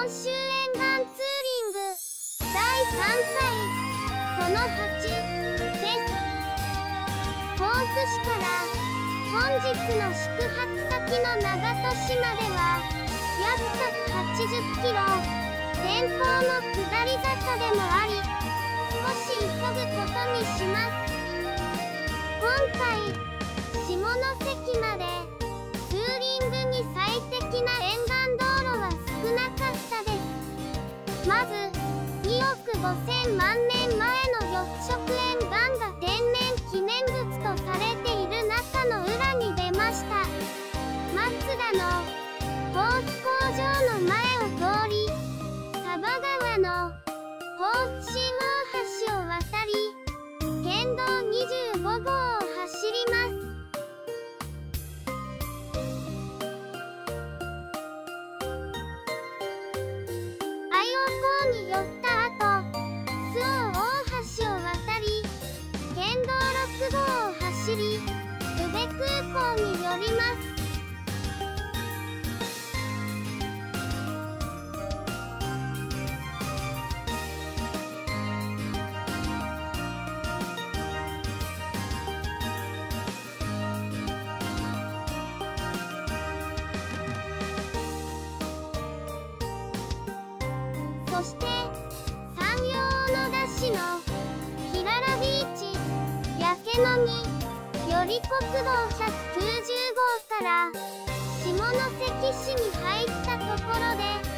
本州沿岸ツーリング。第3回その8です。コース市から本日の宿泊先の長門市までは約180キロ天候の下り坂でもあり少し急ぐことにします。今回下関まで5000万年前の緑色沿岸が天然記念物とされている中の裏に出ました。松田のホース工場の前を通り多摩川のホーそして山陽小野田市のひららビーチやけのにより国道190号から下関市に入ったところで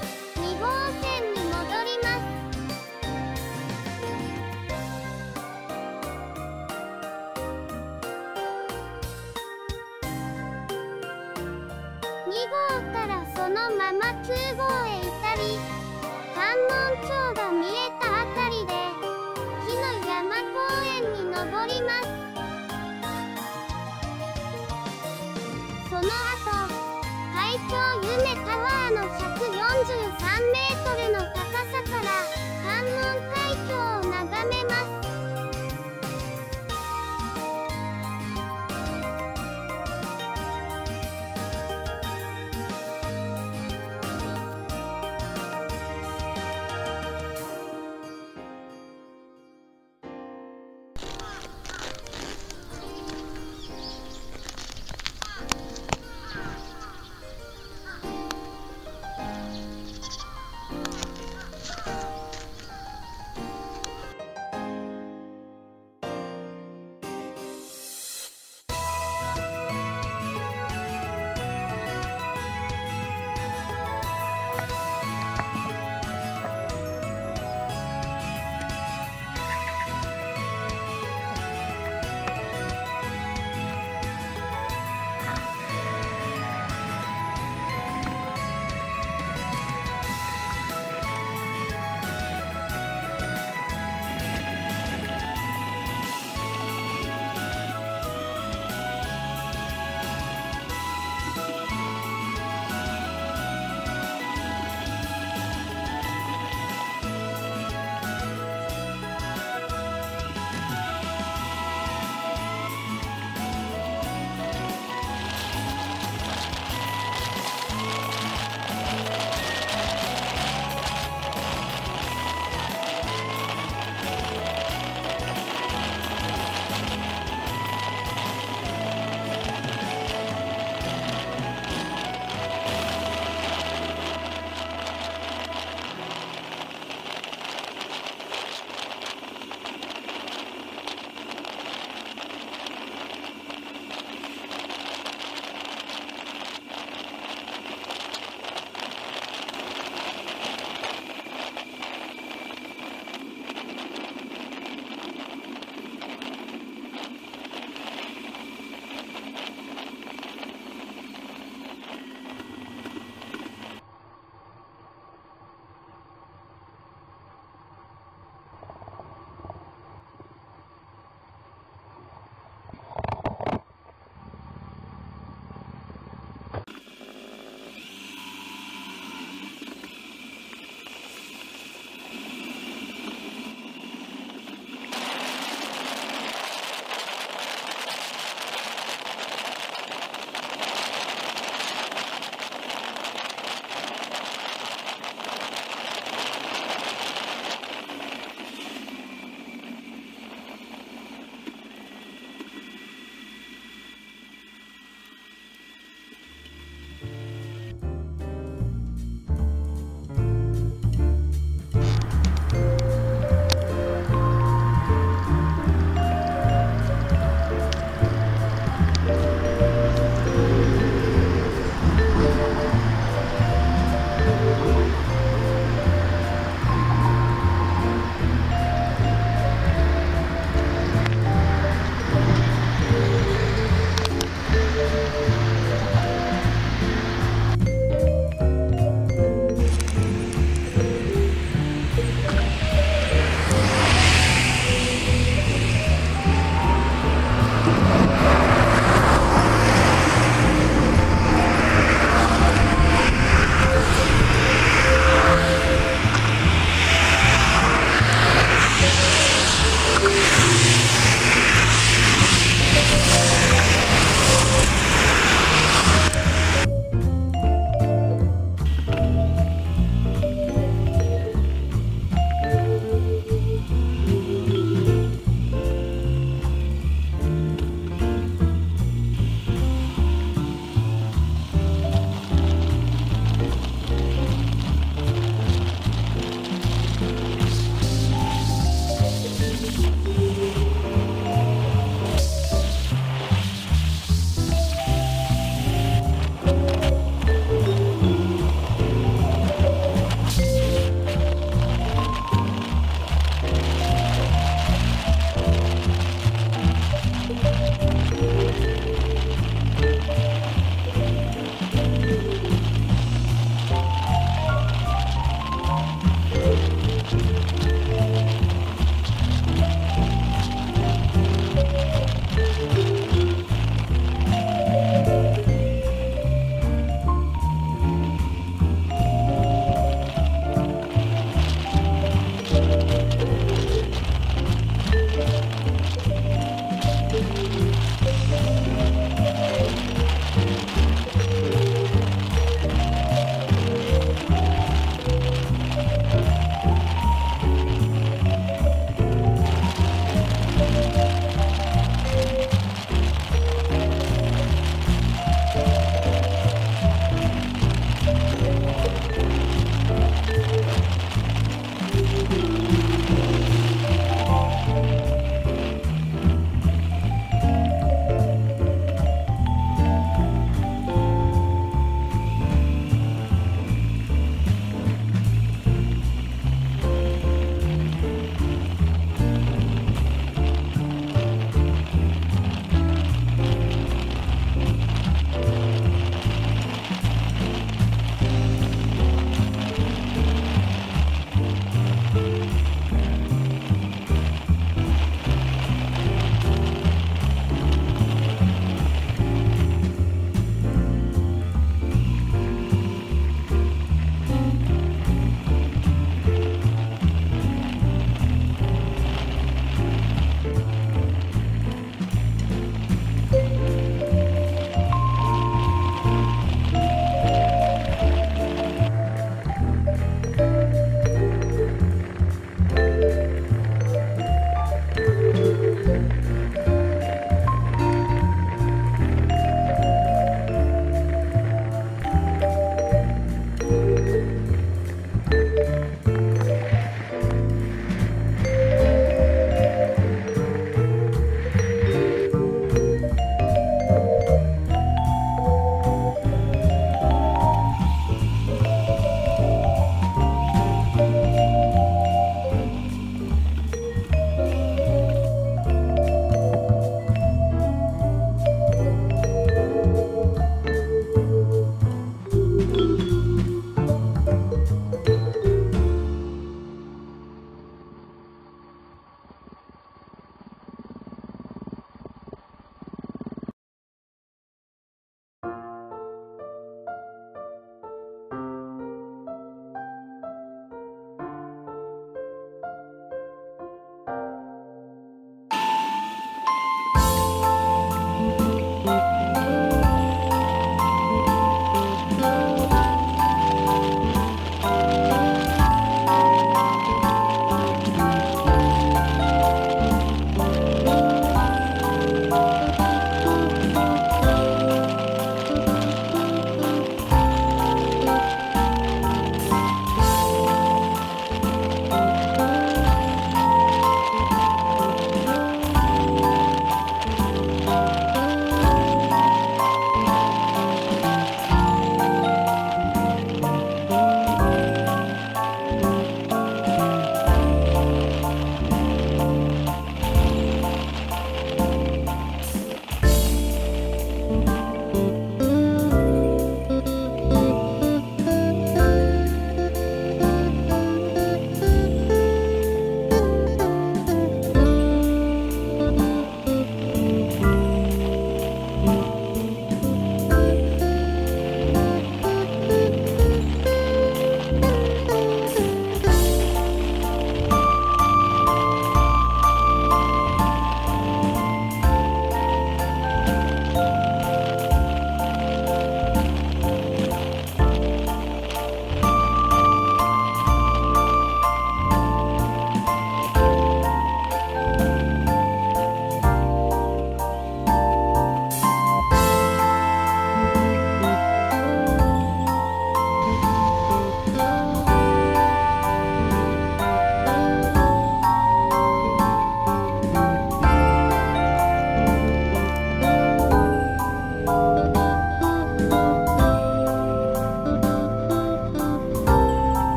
それの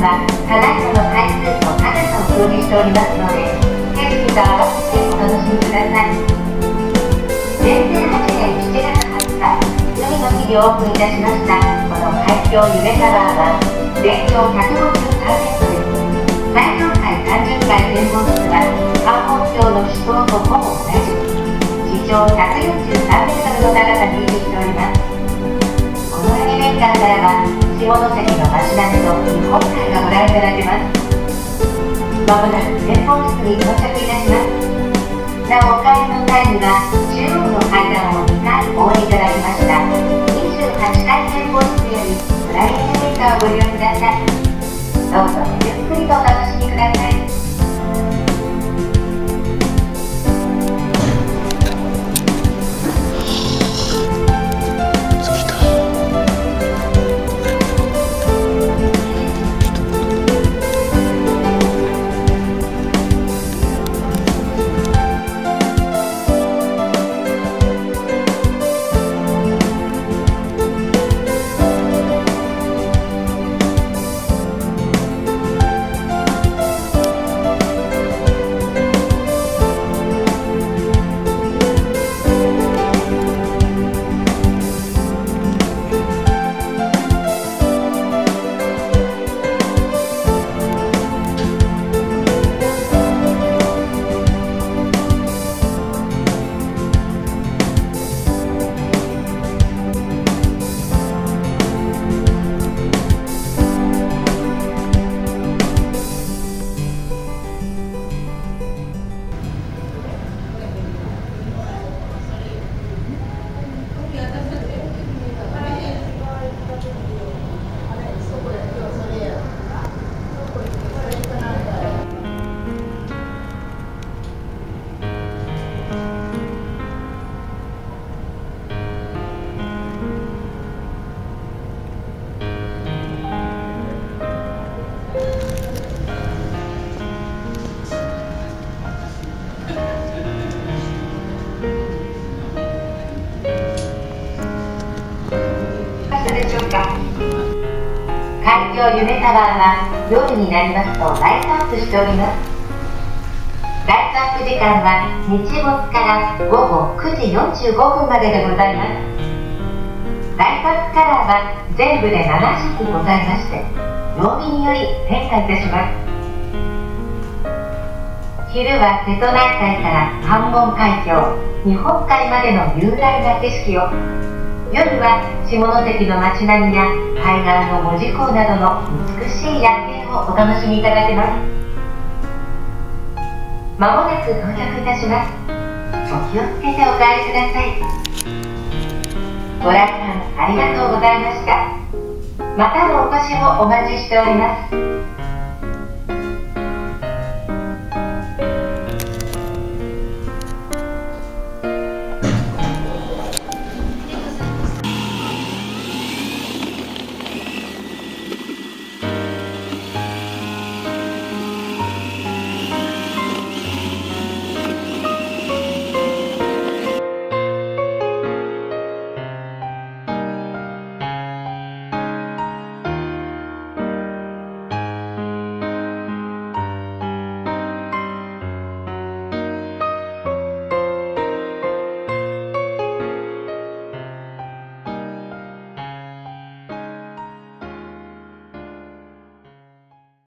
はただいまの回数と高さを表示しておりますので景色と合わせてお楽しみください平成8年7月20日海の日にオープンいたしましたこの海峡夢タワーは全長153メートル最上階30階展望室は関門橋の主塔とほぼ同じ地上143メートルの高さに位置しておりますこのエレベーターからは下関の街並みと日本海がご覧いただけます。まもなく前方室に到着いたします。なお帰りの際には中央の階段を2回お降りいただきました。28階展望室よりフライエレベーターをご利用ください。どうぞゆっくりと海峡夢タワーは夜になりますとライトアップしております。ライトアップ時間は日没から午後9時45分まででございます。ライトアップカラーは全部で7色ございまして曜日により変化いたします。昼は瀬戸内海から関門海峡日本海までの雄大な景色を夜は下関の街並みや海岸の門司港などの美しい夜景をお楽しみいただけます。まもなく到着いたします。お気をつけてお帰りください。ご来館ありがとうございました。またのお越しをお待ちしております。